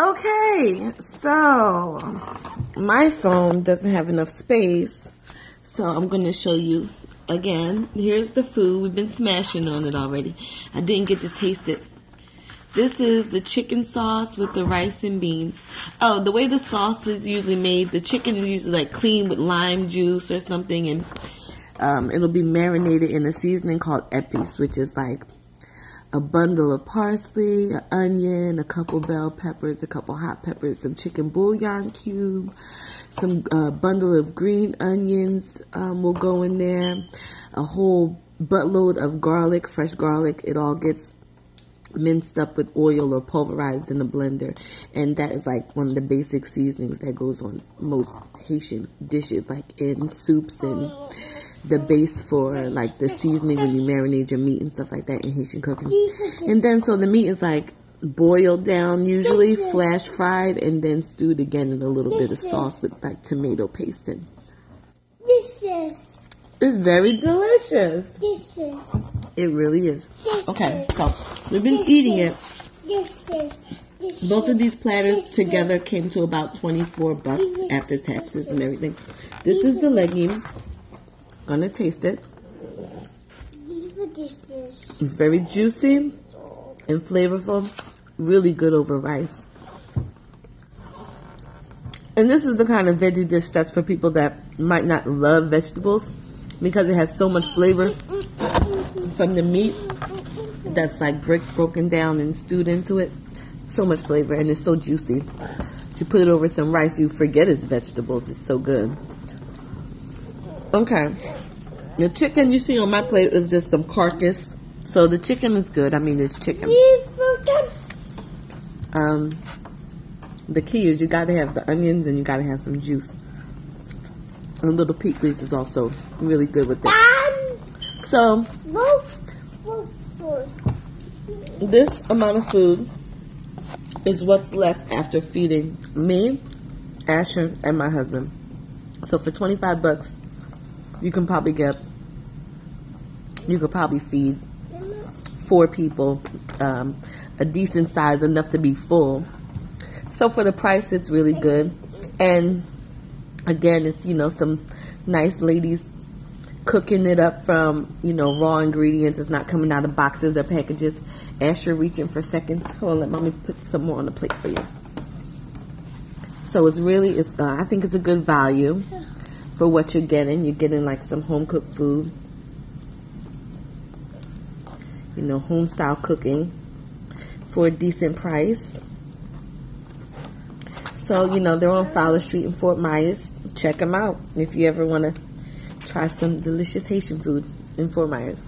Okay, so my phone doesn't have enough space, so I'm going to show you again. Here's the food. We've been smashing on it already. I didn't get to taste it. This is the chicken sauce with the rice and beans. Oh, the way the sauce is usually made, the chicken is usually like clean with lime juice or something, and um, it'll be marinated in a seasoning called epis, which is like a bundle of parsley, an onion, a couple bell peppers, a couple hot peppers, some chicken bouillon cube, some uh, bundle of green onions um, will go in there, a whole buttload of garlic, fresh garlic. It all gets minced up with oil or pulverized in a blender and that is like one of the basic seasonings that goes on most Haitian dishes like in soups and the base for like the seasoning when you marinate your meat and stuff like that in Haitian cooking. And then so the meat is like boiled down, usually flash fried, and then stewed again in a little bit of sauce with like tomato paste in. Dishes. It's very delicious. Dishes. It really is. Okay, so we've been eating it. Dishes. Both of these platters together came to about 24 bucks after taxes and everything. This is the legume. Gonna taste it. It's very juicy and flavorful. Really good over rice. And this is the kind of veggie dish that's for people that might not love vegetables because it has so much flavor from the meat that's like brick broken down and stewed into it. So much flavor and it's so juicy. To put it over some rice, you forget it's vegetables. It's so good. Okay. The chicken you see on my plate is just some carcass. So the chicken is good. I mean, it's chicken. Um, the key is you gotta have the onions and you gotta have some juice. And little pickles is also really good with it. And So this amount of food is what's left after feeding me, Asher, and my husband. So for 25 bucks, you can probably get, you could probably feed four people, um, a decent size, enough to be full. So for the price, it's really good. And again, it's, you know, some nice ladies cooking it up from, you know, raw ingredients. It's not coming out of boxes or packages. Asher reaching for seconds. Hold on, let mommy put some more on the plate for you. So it's really, it's, uh, I think it's a good value for what you're getting. You're getting like some home cooked food, you know, home style cooking for a decent price. So, you know, they're on Fowler Street in Fort Myers. Check them out if you ever want to try some delicious Haitian food in Fort Myers.